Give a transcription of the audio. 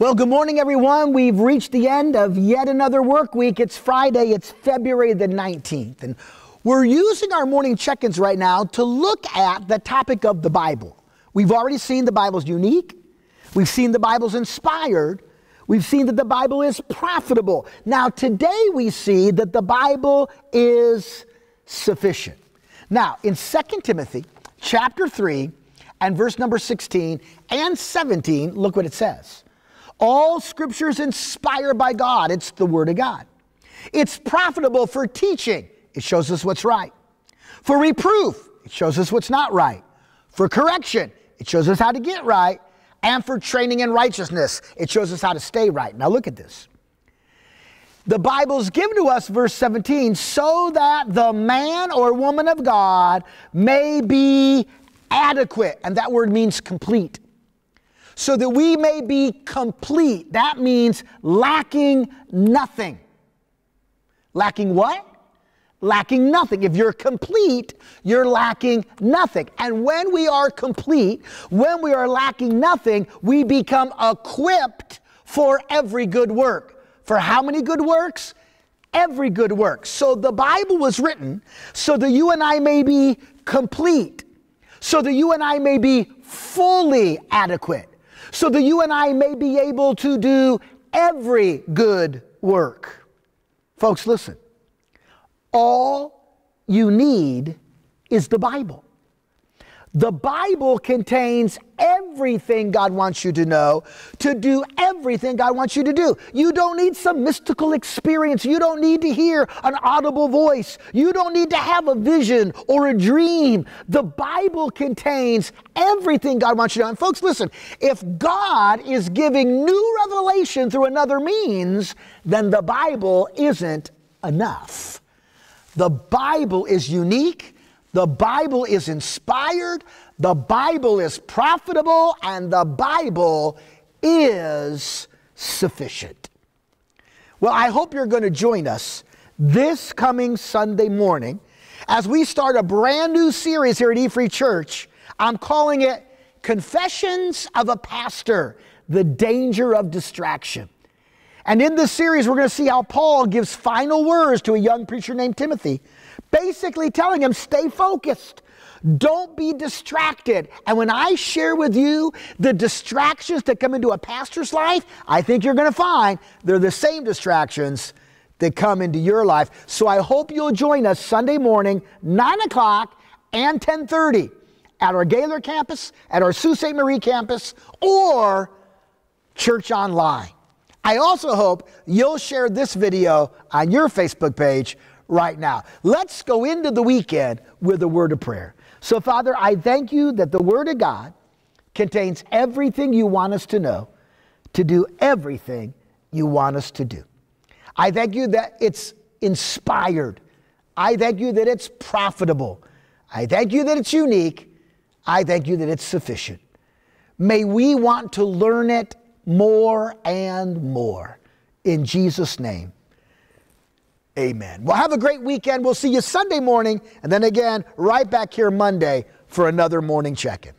Well, good morning, everyone. We've reached the end of yet another work week. It's Friday, it's February the 19th. And we're using our morning check ins right now to look at the topic of the Bible. We've already seen the Bible's unique, we've seen the Bible's inspired, we've seen that the Bible is profitable. Now, today we see that the Bible is sufficient. Now, in 2 Timothy chapter 3 and verse number 16 and 17, look what it says. All scripture is inspired by God. It's the Word of God. It's profitable for teaching. It shows us what's right. For reproof. It shows us what's not right. For correction. It shows us how to get right. And for training in righteousness. It shows us how to stay right. Now look at this. The Bible's given to us, verse 17, so that the man or woman of God may be adequate. And that word means complete so that we may be complete. That means lacking nothing. Lacking what? Lacking nothing. If you're complete, you're lacking nothing. And when we are complete, when we are lacking nothing, we become equipped for every good work. For how many good works? Every good work. So the Bible was written so that you and I may be complete, so that you and I may be fully adequate so that you and I may be able to do every good work. Folks, listen. All you need is the Bible. The Bible contains everything God wants you to know to do everything God wants you to do. You don't need some mystical experience. You don't need to hear an audible voice. You don't need to have a vision or a dream. The Bible contains everything God wants you to know. And folks, listen, if God is giving new revelation through another means, then the Bible isn't enough. The Bible is unique. The Bible is inspired, the Bible is profitable, and the Bible is sufficient. Well, I hope you're going to join us this coming Sunday morning as we start a brand new series here at E Free Church. I'm calling it Confessions of a Pastor The Danger of Distraction. And in this series, we're going to see how Paul gives final words to a young preacher named Timothy basically telling him, stay focused. Don't be distracted. And when I share with you the distractions that come into a pastor's life, I think you're going to find they're the same distractions that come into your life. So I hope you'll join us Sunday morning, 9 o'clock and 1030 at our Gaylord campus, at our Sault Ste. Marie campus, or church online. I also hope you'll share this video on your Facebook page right now. Let's go into the weekend with a word of prayer. So, Father, I thank you that the Word of God contains everything you want us to know to do everything you want us to do. I thank you that it's inspired. I thank you that it's profitable. I thank you that it's unique. I thank you that it's sufficient. May we want to learn it more and more. In Jesus' name. Amen. Well, have a great weekend. We'll see you Sunday morning and then again right back here Monday for another morning check in.